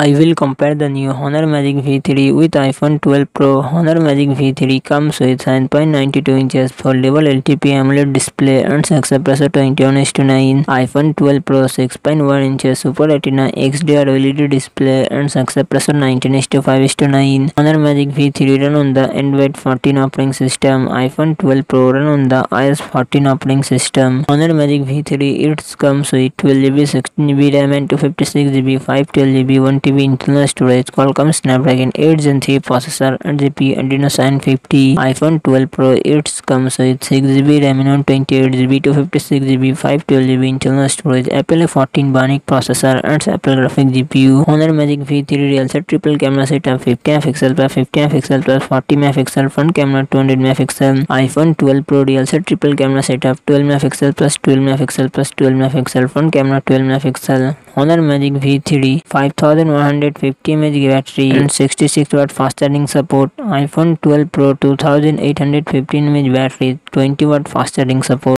I will compare the new Honor Magic V3 with iPhone 12 Pro. Honor Magic V3 comes with 9.92 inches foldable LTP AMOLED display and success ratio 21:9. iPhone 12 Pro 6.1 inches Super Retina XDR LED display and success ratio 19:5:9. Honor Magic V3 run on the Android 14 operating system. iPhone 12 Pro run on the iOS 14 operating system. Honor Magic V3 it comes with 12GB, 16GB RAM and 256GB, 512GB, 1 1TB internal storage, Qualcomm Snapdragon 8 Gen 3 processor, 8GB Adreno 750, iPhone 12 Pro. It comes with 6GB RAM and 128GB, 256GB, 512GB internal storage, Apple A14 Bionic processor and Apple graphic GPU. Honor Magic V3 real set triple camera setup 50 MP plus 50 MP plus 40 MP front camera 200 MP. iPhone 12 Pro real set triple camera setup 12 MP plus 12 MP plus 12 MP front camera 12 MP. Honor Magic V3 5150 mAh battery and 66 watt fast charging support. iPhone 12 Pro 2815 mAh battery 20 watt fast charging support.